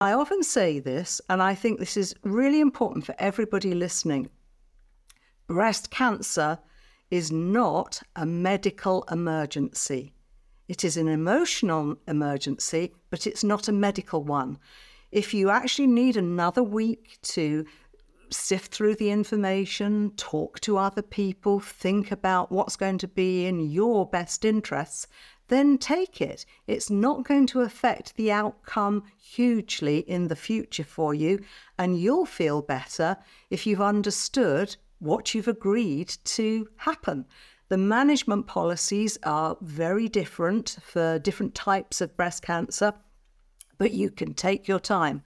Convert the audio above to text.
I often say this, and I think this is really important for everybody listening. Breast cancer is not a medical emergency. It is an emotional emergency, but it's not a medical one. If you actually need another week to sift through the information, talk to other people, think about what's going to be in your best interests, then take it. It's not going to affect the outcome hugely in the future for you, and you'll feel better if you've understood what you've agreed to happen. The management policies are very different for different types of breast cancer, but you can take your time.